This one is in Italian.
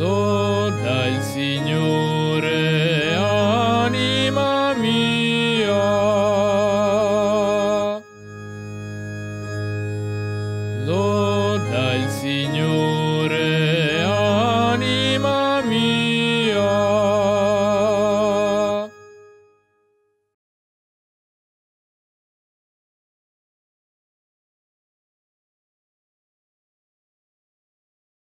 Loda il Signore, anima mia. Loda il Signore.